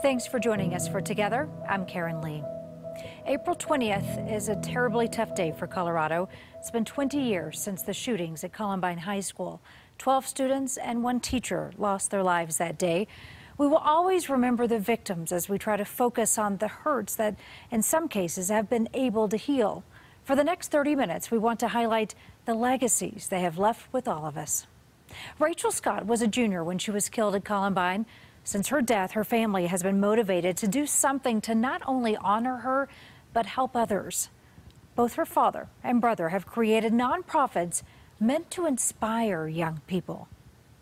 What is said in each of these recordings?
Thanks for joining us for Together. I'm Karen Leigh. April 20th is a terribly tough day for Colorado. It's been 20 years since the shootings at Columbine High School. 12 students and one teacher lost their lives that day. We will always remember the victims as we try to focus on the hurts that, in some cases, have been able to heal. For the next 30 minutes, we want to highlight the legacies they have left with all of us. Rachel Scott was a junior when she was killed at Columbine. Since her death, her family has been motivated to do something to not only honor her, but help others. Both her father and brother have created nonprofits meant to inspire young people.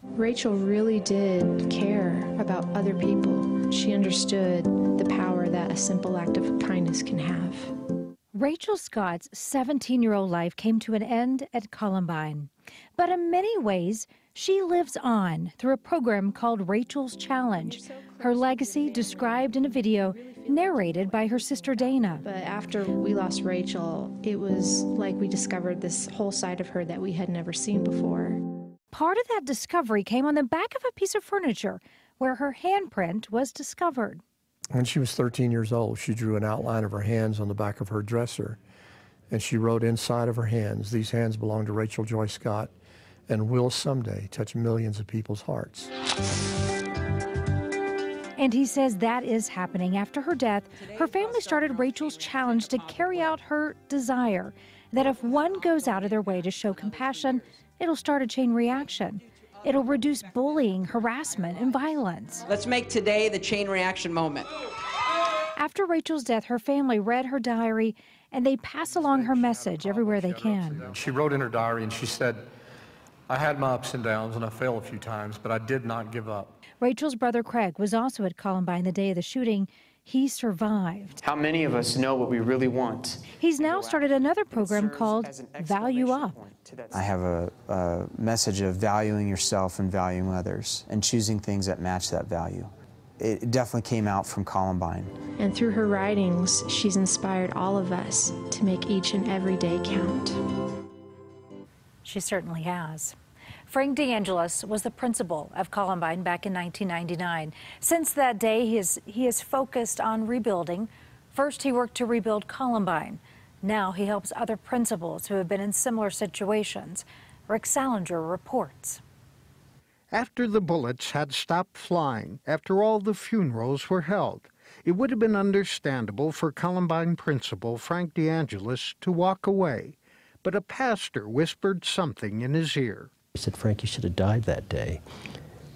Rachel really did care about other people. She understood the power that a simple act of kindness can have. Rachel Scott's 17 year old life came to an end at Columbine. But in many ways, she lives on through a program called Rachel's Challenge. Her legacy described in a video narrated by her sister Dana. But after we lost Rachel, it was like we discovered this whole side of her that we had never seen before. Part of that discovery came on the back of a piece of furniture where her handprint was discovered. When she was 13 years old, she drew an outline of her hands on the back of her dresser, and she wrote inside of her hands, These hands belong to Rachel Joy Scott and will someday touch millions of people's hearts. And he says that is happening. After her death, her family started Rachel's challenge to carry out her desire that if one goes out of their way to show compassion, it'll start a chain reaction. It'll reduce bullying, harassment, and violence. Let's make today the chain reaction moment. After Rachel's death, her family read her diary and they pass along her message everywhere they can. She wrote in her diary and she said, I had my ups and downs and I fell a few times, but I did not give up. Rachel's brother Craig was also at Columbine the day of the shooting. He survived. How many of us know what we really want? He's now started another program called Value Up. I have a, a message of valuing yourself and valuing others and choosing things that match that value. It definitely came out from Columbine. And through her writings, she's inspired all of us to make each and every day count. She certainly has. Frank DeAngelis was the principal of Columbine back in 1999. Since that day, he has, he has focused on rebuilding. First, he worked to rebuild Columbine. Now he helps other principals who have been in similar situations. Rick Sallinger reports. After the bullets had stopped flying, after all the funerals were held, it would have been understandable for Columbine principal Frank DeAngelis to walk away. But a pastor whispered something in his ear. He said, Frank, you should have died that day.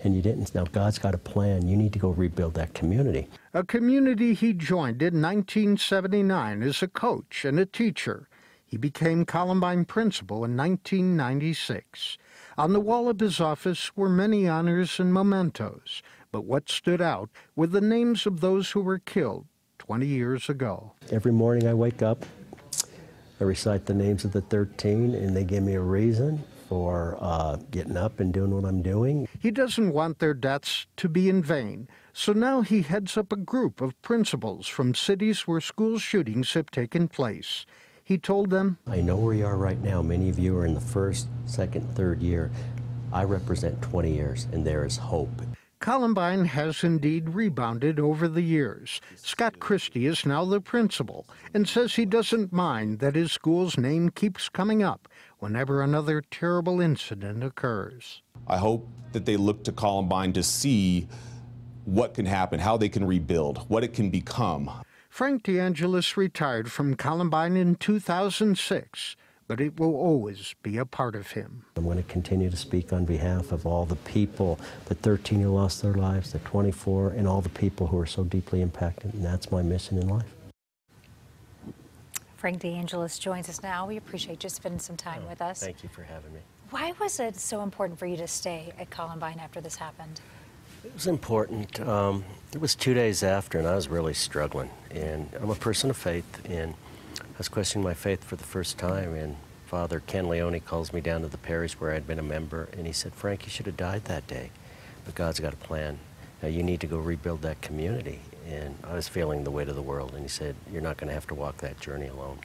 And you didn't. Now, God's got a plan. You need to go rebuild that community. A community he joined in 1979 as a coach and a teacher. He became Columbine principal in 1996. On the wall of his office were many honors and mementos, but what stood out were the names of those who were killed 20 years ago. Every morning I wake up, I recite the names of the 13, and they give me a reason for uh, getting up and doing what I'm doing. He doesn't want their deaths to be in vain, so now he heads up a group of principals from cities where school shootings have taken place. He told them, I know where you are right now. Many of you are in the first, second, third year. I represent 20 years, and there is hope. Columbine has indeed rebounded over the years. Scott Christie is now the principal and says he doesn't mind that his school's name keeps coming up whenever another terrible incident occurs. I hope that they look to Columbine to see what can happen, how they can rebuild, what it can become. Frank DeAngelis retired from Columbine in 2006, but it will always be a part of him. I'm going to continue to speak on behalf of all the people, the 13 who lost their lives, the 24, and all the people who are so deeply impacted, and that's my mission in life. Frank DeAngelis joins us now. We appreciate you spending some time oh, with us. Thank you for having me. Why was it so important for you to stay at Columbine after this happened? It was important. Um, it was two days after, and I was really struggling. And I'm a person of faith, and I was questioning my faith for the first time. And Father Ken Leone calls me down to the parish where I'd been a member, and he said, Frank, you should have died that day, but God's got a plan. Now you need to go rebuild that community and I was feeling the weight of the world. And he said, You're not going to have to walk that journey alone.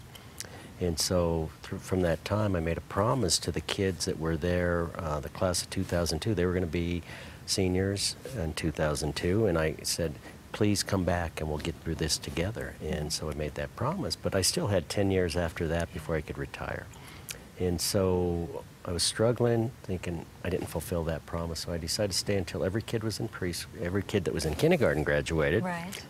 And so from that time, I made a promise to the kids that were there, uh, the class of 2002. They were going to be seniors in 2002. And I said, please come back and we'll get through this together. And so I made that promise. But I still had 10 years after that before I could retire. And so I was struggling, thinking I didn't fulfill that promise. So I decided to stay until every kid was in preschool, every kid that was in kindergarten graduated. Right.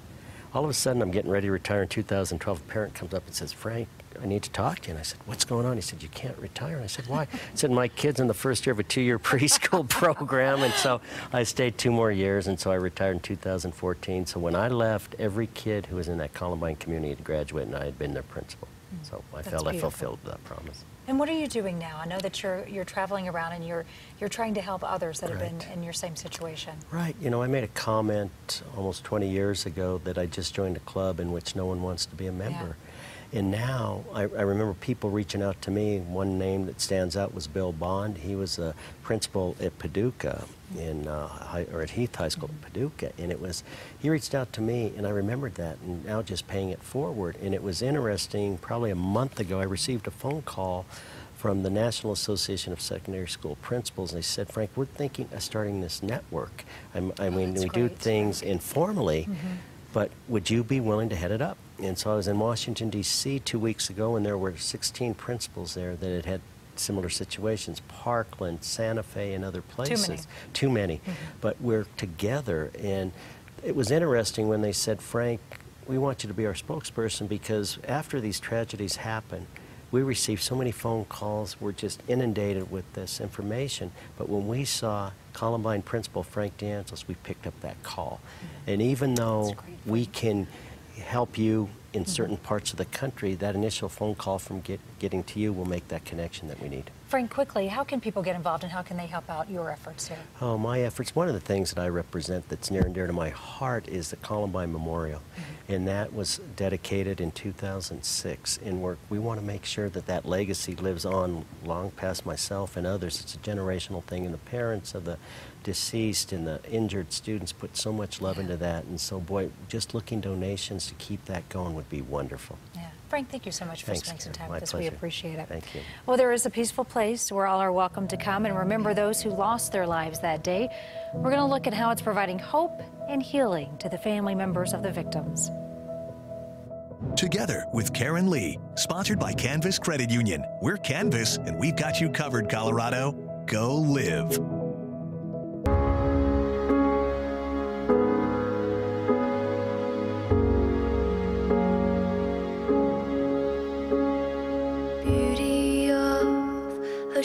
All of a sudden, I'm getting ready to retire in 2012. A parent comes up and says, Frank, I need to talk to you. And I said, What's going on? He said, You can't retire. And I said, Why? He said, My kid's in the first year of a two year preschool program. And so I stayed two more years. And so I retired in 2014. So when I left, every kid who was in that Columbine community had graduated, and I had been their principal. Mm. So I That's felt I fulfilled that promise. And what are you doing now? I know that you're you're traveling around and you're you're trying to help others that have been in your same situation. Right. You know, I made a comment almost 20 years ago that I just joined a club in which no one wants to be a member. And now I, I remember people reaching out to me. One name that stands out was Bill Bond. He was a principal at Paducah in uh, high, or at Heath High School at Paducah, and it was he reached out to me, and I remembered that, and now just paying it forward. And it was interesting. Probably a month ago, I received a phone call from the National Association of Secondary School Principals, and they said, Frank, we're thinking of starting this network. I'm, I mean, that's we do things informally, but would you be willing to head it up? And so I was in Washington, D.C. two weeks ago, and there were 16 principals there that had had similar situations Parkland, Santa Fe, and other places. Too many. Too many. Mm-hmm. But we're together, and it was interesting when they said, Frank, we want you to be our spokesperson because after these tragedies happen, we received so many phone calls. We're just inundated with this information. But when we saw Columbine Principal Frank DeAngelis, we picked up that call. Mm-hmm. And even though we can help you in certain mm-hmm. parts of the country, that initial phone call from get, getting to you will make that connection that we need. Frank, quickly, how can people get involved and how can they help out your efforts here? Oh, my efforts. One of the things that I represent that's near and dear to my heart is the Columbine Memorial. Mm-hmm. And that was dedicated in 2006. And we're, we want to make sure that that legacy lives on long past myself and others. It's a generational thing. And the parents of the deceased and the injured students put so much love into that. And so, boy, just looking donations to keep that going would be wonderful. Yeah. Frank, thank you so much for Thanks, spending some time with us. We appreciate it. Thank you. Well, there is a peaceful place where all are welcome to come and remember those who lost their lives that day. We're going to look at how it's providing hope and healing to the family members of the victims. Together with Karen Leigh, sponsored by Canvas Credit Union. We're Canvas, and we've got you covered, Colorado. Go live.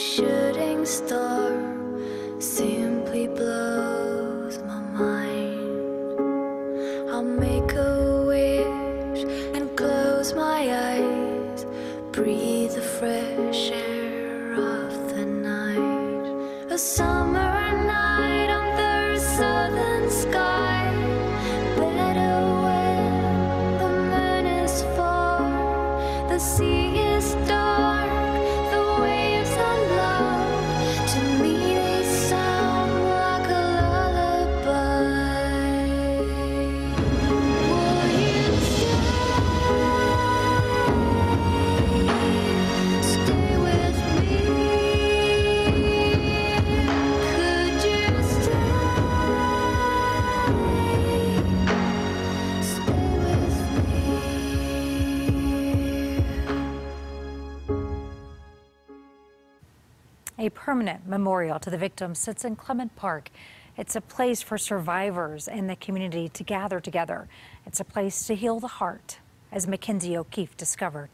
Shooting star simply blows my mind. I'll make a wish and close my eyes, breathe the fresh air of the night. A summer A permanent memorial to the victims sits in Clement Park. It's a place for survivors and the community to gather together. It's a place to heal the heart, as Mackenzie O'Keefe discovered.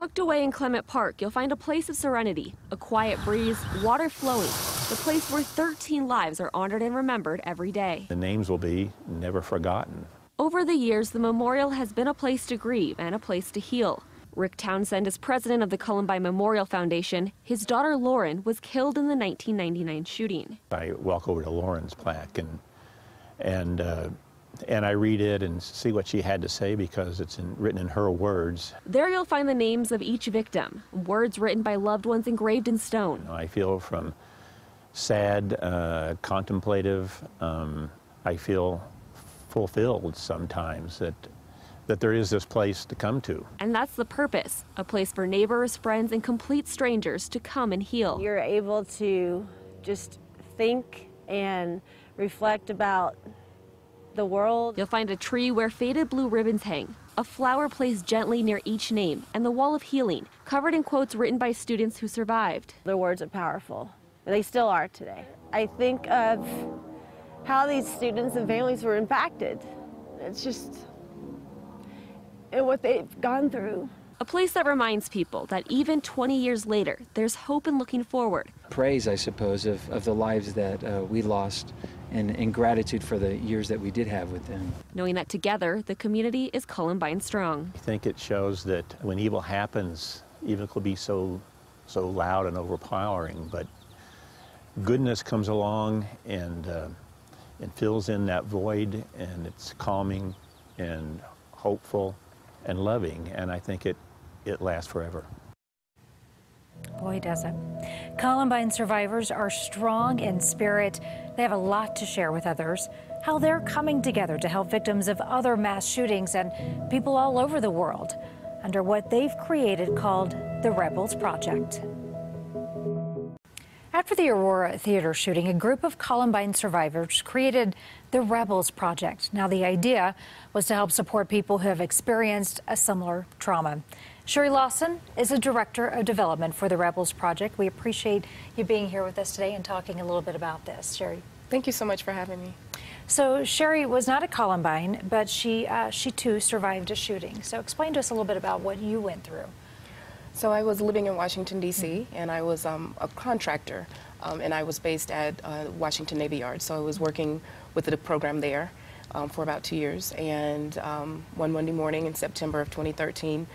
Tucked away in Clement Park, you'll find a place of serenity, a quiet breeze, water flowing, the place where 13 lives are honored and remembered every day. The names will be never forgotten. Over the years, the memorial has been a place to grieve and a place to heal. Rick Townsend is president of the Columbine Memorial Foundation. His daughter Lauren was killed in the 1999 shooting. I walk over to Lauren's plaque and and uh, and I read it and see what she had to say because it's in, written in her words. There you'll find the names of each victim, words written by loved ones engraved in stone. I feel from sad, uh, contemplative. Um, I feel fulfilled sometimes that that there is this place to come to. And that's the purpose a place for neighbors, friends, and complete strangers to come and heal. You're able to just think and reflect about the world. You'll find a tree where faded blue ribbons hang, a flower placed gently near each name, and the wall of healing, covered in quotes written by students who survived. Their words are powerful. They still are today. I think of how these students and families were impacted. It's just, and what they've gone through. A place that reminds people that even 20 years later, there's hope in looking forward. praise, I suppose, of, of the lives that uh, we lost and, and gratitude for the years that we did have with them. Knowing that together, the community is Columbine strong. I think it shows that when evil happens, evil can be so, so loud and overpowering, but goodness comes along and, uh, and fills in that void, and it's calming and hopeful and loving, and I think it, it lasts forever. Boy, does it. Columbine survivors are strong in spirit. They have a lot to share with others. How they're coming together to help victims of other mass shootings and people all over the world under what they've created called the Rebels Project. After the Aurora Theater shooting, a group of Columbine survivors created the Rebels Project. Now, the idea was to help support people who have experienced a similar trauma. Sherry Lawson is the Director of Development for the Rebels Project. We appreciate you being here with us today and talking a little bit about this. Sherry. Thank you so much for having me. So, Sherry was not at Columbine, but she, uh, she too survived a shooting. So, explain to us a little bit about what you went through. So I was living in Washington, D.C., and I was um, a contractor, um, and I was based at uh, Washington Navy Yard. So I was working with the program there um, for about two years. And um, one Monday morning in September of 2013,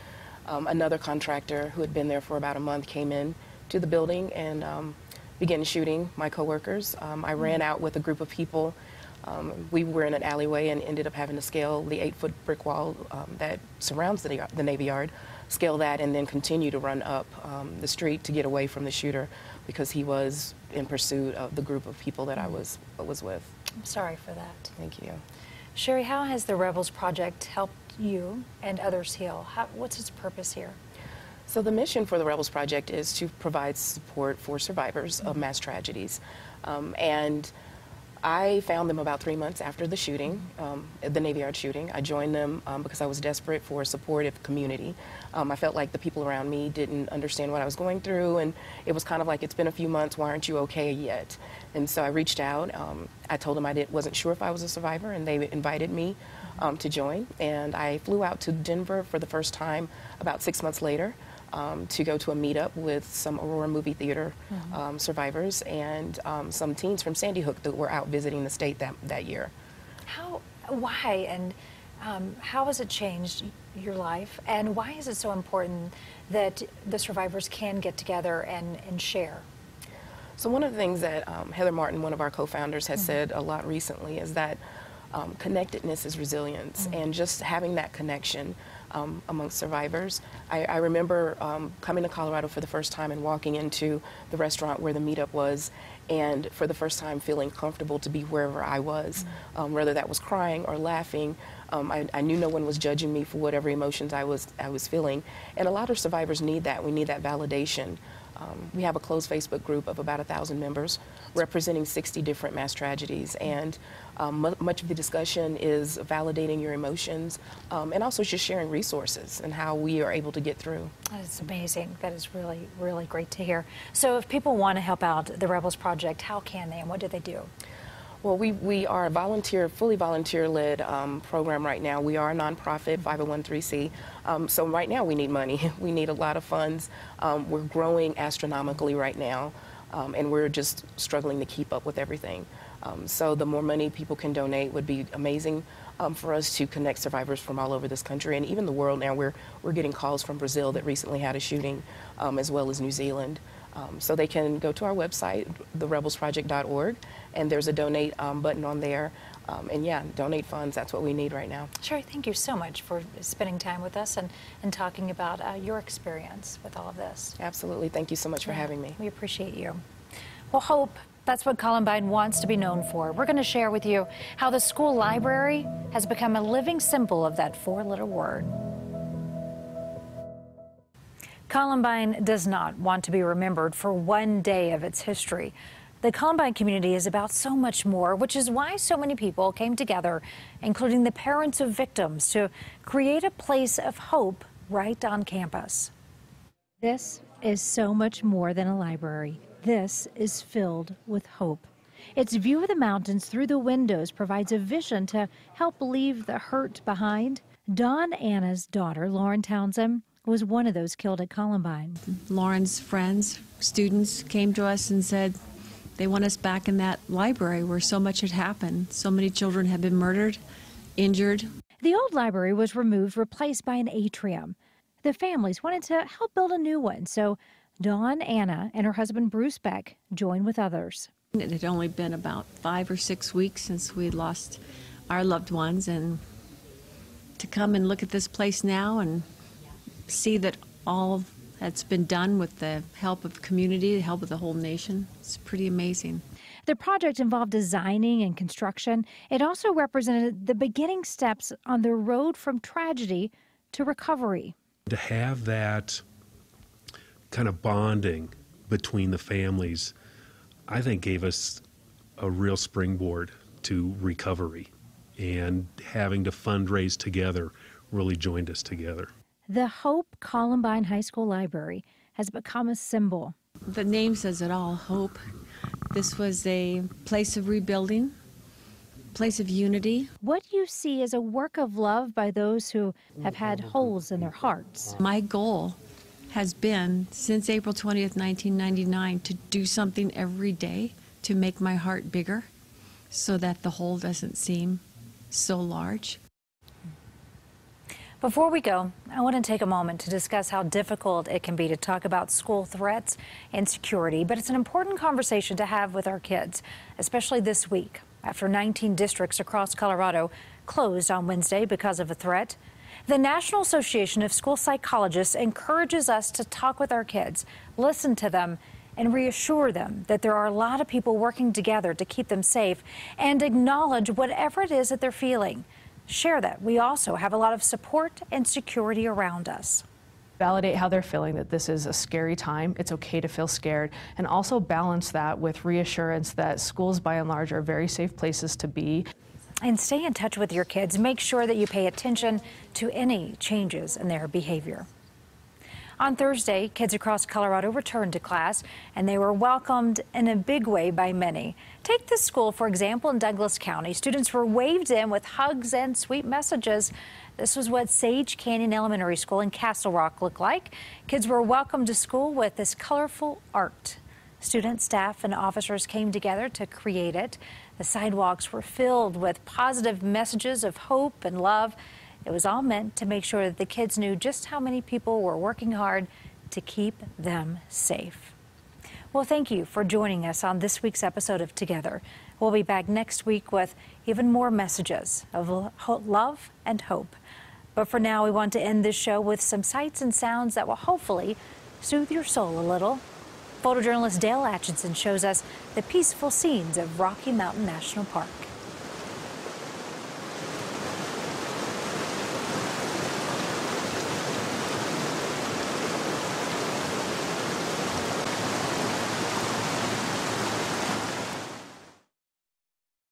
um, another contractor who had been there for about a month came in to the building and um, began shooting my coworkers. Um, I ran out with a group of people. Um, we were in an alleyway and ended up having to scale the eight-foot brick wall um, that surrounds the, the Navy Yard, scale that, and then continue to run up um, the street to get away from the shooter because he was in pursuit of the group of people that I was was with. I'm sorry for that. Thank you. Sherry, how has the Rebels Project helped you and others heal? How, what's its purpose here? So the mission for the Rebels Project is to provide support for survivors of mass tragedies, um, and I found them about three months after the shooting, um, the Navy Yard shooting. I joined them um, because I was desperate for a supportive community. Um, I felt like the people around me didn't understand what I was going through, and it was kind of like, it's been a few months, why aren't you okay yet? And so I reached out. Um, I told them I did, wasn't sure if I was a survivor, and they invited me um, to join. And I flew out to Denver for the first time about six months later um, to go to a meetup with some Aurora Movie Theater Mhm. um, survivors and um, some teens from Sandy Hook that were out visiting the state that, that year. How, why, and um, how has it changed your life? And why is it so important that the survivors can get together and, and share? So one of the things that um, Heather Martin, one of our co-founders, has Mhm. said a lot recently is that um, connectedness is resilience, Mhm. and just having that connection um, amongst survivors. I, I remember um, coming to Colorado for the first time and walking into the restaurant where the meetup was, and for the first time feeling comfortable to be wherever I was, um, whether that was crying or laughing. Um, I, I knew no one was judging me for whatever emotions I was I was feeling, and a lot of survivors need that. We need that validation. Um, we have a closed Facebook group of about a thousand members representing 60 different mass tragedies, and um, much of the discussion is validating your emotions um, and also just sharing resources and how we are able to get through. That is amazing. That is really, really great to hear. So, if people want to help out the Rebels Project, how can they and what do they do? Well, we, we are a volunteer, fully volunteer-led um, program right now. We are a nonprofit, 501c. Um, so right now we need money. We need a lot of funds. Um, we're growing astronomically right now, um, and we're just struggling to keep up with everything. Um, so the more money people can donate would be amazing um, for us to connect survivors from all over this country and even the world now. We're, we're getting calls from Brazil that recently had a shooting, um, as well as New Zealand. Um, so they can go to our website, therebelsproject.org, and there's a donate um, button on there. Um, and yeah, donate funds. That's what we need right now. Sherry, thank you so much for spending time with us and, and talking about uh, your experience with all of this. Absolutely. Thank you so much for having me. We appreciate you. Well, hope. That's what Columbine wants to be known for. We're going to share with you how the school library has become a living symbol of that four letter word. Columbine does not want to be remembered for one day of its history. The Columbine community is about so much more, which is why so many people came together, including the parents of victims, to create a place of hope right on campus. This is so much more than a library. This is filled with hope. Its view of the mountains through the windows provides a vision to help leave the hurt behind. Dawn Anna's daughter, Lauren Townsend, was one of those killed at Columbine. Lauren's friends, students came to us and said they want us back in that library where so much had happened. So many children had been murdered, injured. The old library was removed, replaced by an atrium. The families wanted to help build a new one, so Dawn Anna and her husband Bruce Beck joined with others. It had only been about five or six weeks since we lost our loved ones, and to come and look at this place now and see that all that's been done with the help of the community, the help of the whole nation, it's pretty amazing. The project involved designing and construction. It also represented the beginning steps on the road from tragedy to recovery. To have that kind of bonding between the families, I think gave us a real springboard to recovery. And having to fundraise together really joined us together. The Hope Columbine High School Library has become a symbol. The name says it all hope. This was a place of rebuilding, place of unity. What you see is a work of love by those who have had holes in their hearts. My goal has been since April 20th, 1999, to do something every day to make my heart bigger so that the hole doesn't seem so large. Before we go, I want to take a moment to discuss how difficult it can be to talk about school threats and security, but it's an important conversation to have with our kids, especially this week after 19 districts across Colorado closed on Wednesday because of a threat. The National Association of School Psychologists encourages us to talk with our kids, listen to them, and reassure them that there are a lot of people working together to keep them safe and acknowledge whatever it is that they're feeling. Share that we also have a lot of support and security around us. validate how they're feeling that this is a scary time. It's okay to feel scared, and also balance that with reassurance that schools, by and large, are very safe places to be. And stay in touch with your kids. Make sure that you pay attention to any changes in their behavior. On Thursday, kids across Colorado returned to class, and they were welcomed in a big way by many. Take this school, for example, in Douglas County. Students were waved in with hugs and sweet messages. This was what Sage Canyon Elementary School in Castle Rock looked like. Kids were welcomed to school with this colorful art. Students, staff, and officers came together to create it. The sidewalks were filled with positive messages of hope and love. It was all meant to make sure that the kids knew just how many people were working hard to keep them safe. Well, thank you for joining us on this week's episode of Together. We'll be back next week with even more messages of love and hope. But for now, we want to end this show with some sights and sounds that will hopefully soothe your soul a little. Photojournalist Dale Atchison shows us the peaceful scenes of Rocky Mountain National Park.